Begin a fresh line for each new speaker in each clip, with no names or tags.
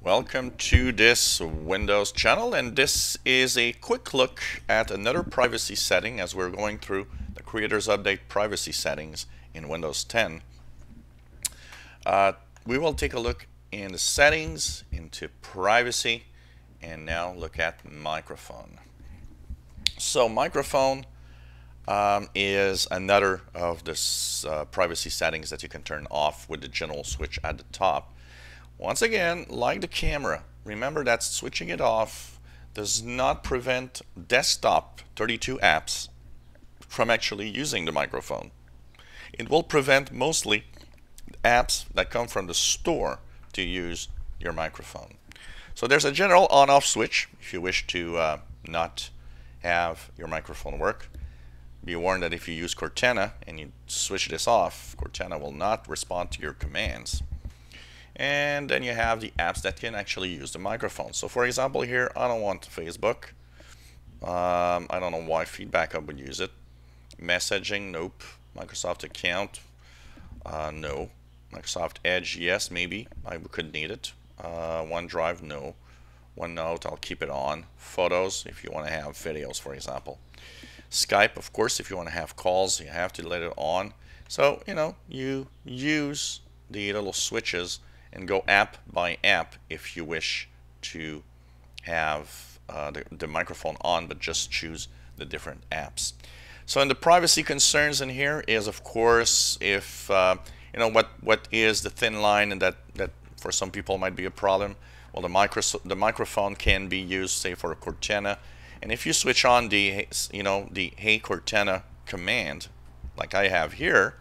Welcome to this Windows channel and this is a quick look at another privacy setting as we're going through the Creators Update privacy settings in Windows 10. Uh, we will take a look in the settings, into privacy, and now look at microphone. So microphone um, is another of the uh, privacy settings that you can turn off with the general switch at the top. Once again, like the camera, remember that switching it off does not prevent desktop 32 apps from actually using the microphone. It will prevent mostly apps that come from the store to use your microphone. So there's a general on-off switch if you wish to uh, not have your microphone work. Be warned that if you use Cortana and you switch this off, Cortana will not respond to your commands and then you have the apps that can actually use the microphone. So for example here, I don't want Facebook. Um, I don't know why feedback I would use it. Messaging, nope. Microsoft account, uh, no. Microsoft Edge, yes, maybe. I could need it. Uh, OneDrive, no. OneNote, I'll keep it on. Photos, if you want to have videos, for example. Skype, of course, if you want to have calls, you have to let it on. So, you know, you use the little switches and go app by app if you wish to have uh, the, the microphone on but just choose the different apps. So in the privacy concerns in here is of course if uh, you know what what is the thin line and that that for some people might be a problem. Well the micro the microphone can be used say for a Cortana and if you switch on the you know the Hey Cortana command like I have here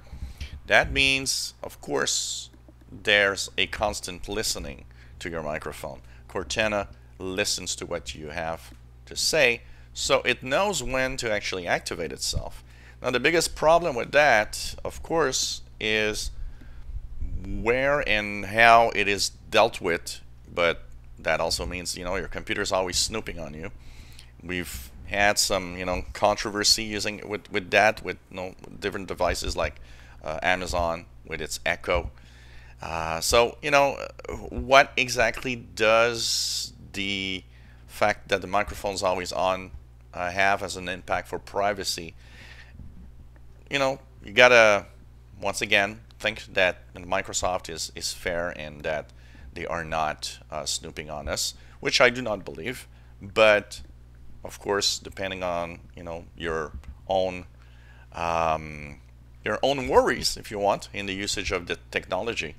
that means of course there's a constant listening to your microphone. Cortana listens to what you have to say, so it knows when to actually activate itself. Now the biggest problem with that, of course, is where and how it is dealt with, but that also means, you know, your computer's always snooping on you. We've had some, you know, controversy using with, with that, with you know, different devices like uh, Amazon with its Echo. Uh, so, you know, what exactly does the fact that the microphone is always on uh, have as an impact for privacy? You know, you gotta, once again, think that Microsoft is, is fair and that they are not uh, snooping on us, which I do not believe. But, of course, depending on, you know, your own um, your own worries, if you want, in the usage of the technology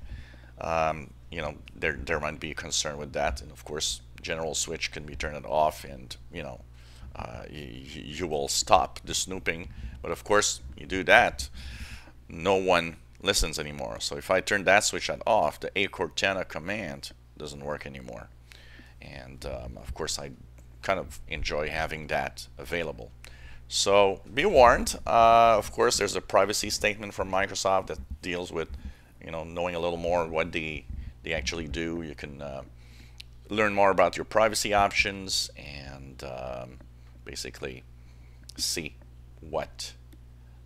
um, you know, there, there might be a concern with that. And of course, general switch can be turned off and, you know, uh, you, you will stop the snooping. But of course, you do that, no one listens anymore. So if I turn that switch on off, the Hey Cortana command doesn't work anymore. And um, of course, I kind of enjoy having that available. So be warned. Uh, of course, there's a privacy statement from Microsoft that deals with you know, knowing a little more what they, they actually do. You can uh, learn more about your privacy options and um, basically see what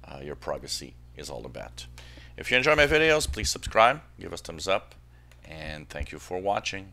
uh, your privacy is all about. If you enjoy my videos, please subscribe, give us thumbs up, and thank you for watching.